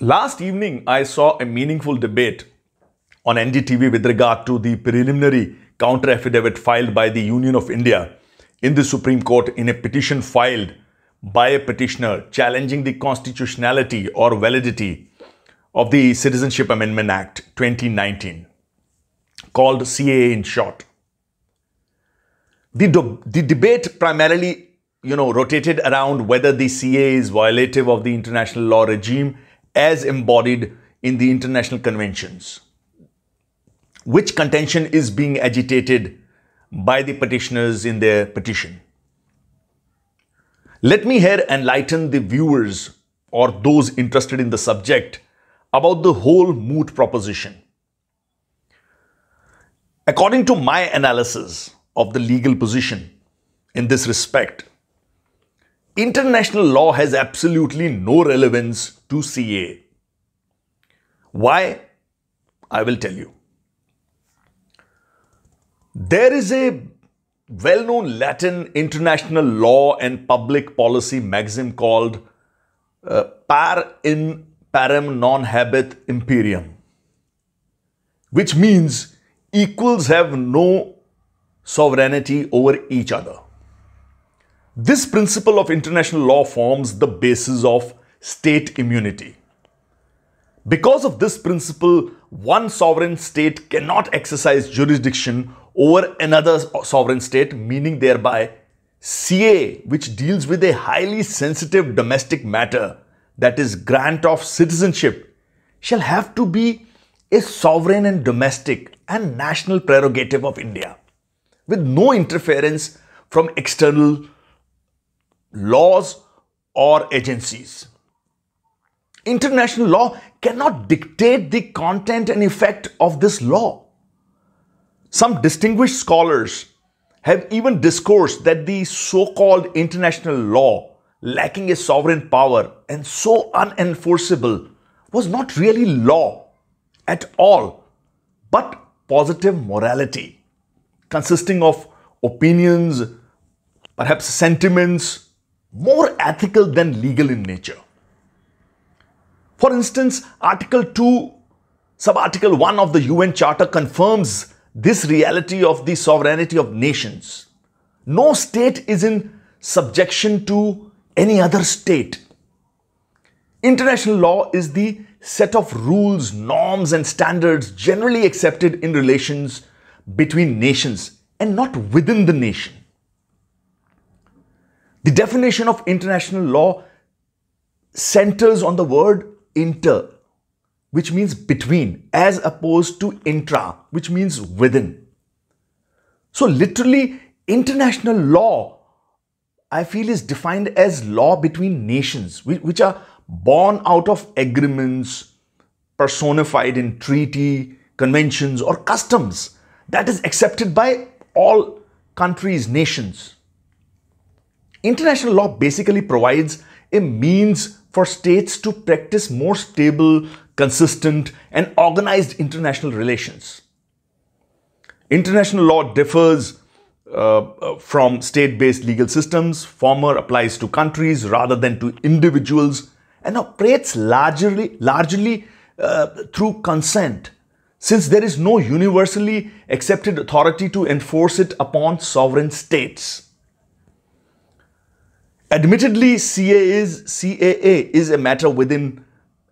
Last evening, I saw a meaningful debate on NDTV with regard to the preliminary counter affidavit filed by the Union of India in the Supreme Court in a petition filed by a petitioner challenging the constitutionality or validity of the Citizenship Amendment Act 2019, called CAA in short. The, the debate primarily, you know, rotated around whether the CAA is violative of the international law regime as embodied in the international conventions. Which contention is being agitated by the petitioners in their petition? Let me here enlighten the viewers or those interested in the subject about the whole moot proposition. According to my analysis of the legal position in this respect, international law has absolutely no relevance to CAA. Why? I will tell you. There is a well known Latin international law and public policy maxim called uh, par in parem non habet imperium, which means equals have no sovereignty over each other. This principle of international law forms the basis of state immunity. Because of this principle, one sovereign state cannot exercise jurisdiction over another sovereign state, meaning thereby CAA, which deals with a highly sensitive domestic matter, that is, grant of citizenship, shall have to be a sovereign and domestic and national prerogative of India, with no interference from external laws or agencies. International law cannot dictate the content and effect of this law. Some distinguished scholars have even discoursed that the so called international law, lacking a sovereign power and so unenforceable, was not really law at all, but positive morality, consisting of opinions, perhaps sentiments, more ethical than legal in nature. For instance, Article 2, Subarticle 1 of the UN Charter confirms this reality of the sovereignty of nations. No state is in subjection to any other state. International law is the set of rules, norms, and standards generally accepted in relations between nations and not within the nation. The definition of international law centers on the word inter, which means between, as opposed to intra, which means within. So, literally, international law, I feel, is defined as law between nations, which are born out of agreements personified in treaty, conventions, or customs that is accepted by all countries, nations. International law basically provides a means for states to practice more stable, consistent, and organized international relations. International law differs uh, uh from state based legal systems. Former applies to countries rather than to individuals and operates largely, largely uh, through consent, since there is no universally accepted authority to enforce it upon sovereign states. Admittedly, CA is, CAA is a matter within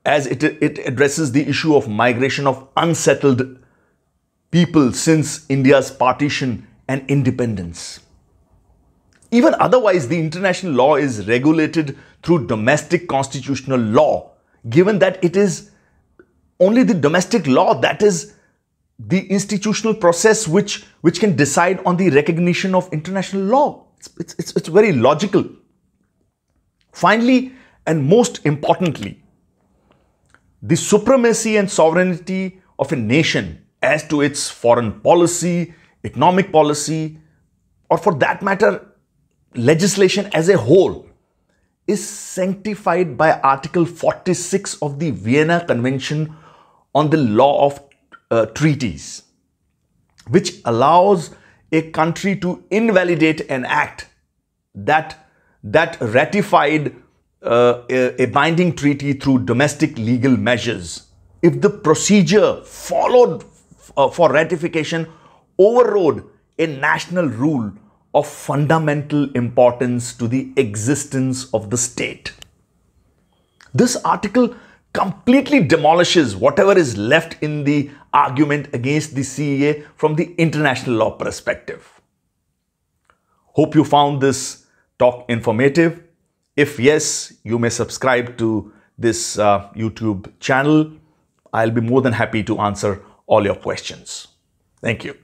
as it, it addresses the issue of migration of unsettled people since India's partition and independence. Even otherwise, the international law is regulated through domestic constitutional law, given that it is only the domestic law that is the institutional process which, which can decide on the recognition of international law. It's, it's, it's very logical. Finally, and most importantly, the supremacy and sovereignty of a nation as to its foreign policy, economic policy, or for that matter, legislation as a whole is sanctified by Article 46 of the Vienna Convention on the Law of uh, Treaties, which allows a country to invalidate an act that that ratified uh, a, a binding treaty through domestic legal measures if the procedure followed uh, for ratification overrode a national rule of fundamental importance to the existence of the state. This article completely demolishes whatever is left in the argument against the CAA from the international law perspective. Hope you found this talk informative. If yes, you may subscribe to this uh, YouTube channel. I'll be more than happy to answer all your questions. Thank you.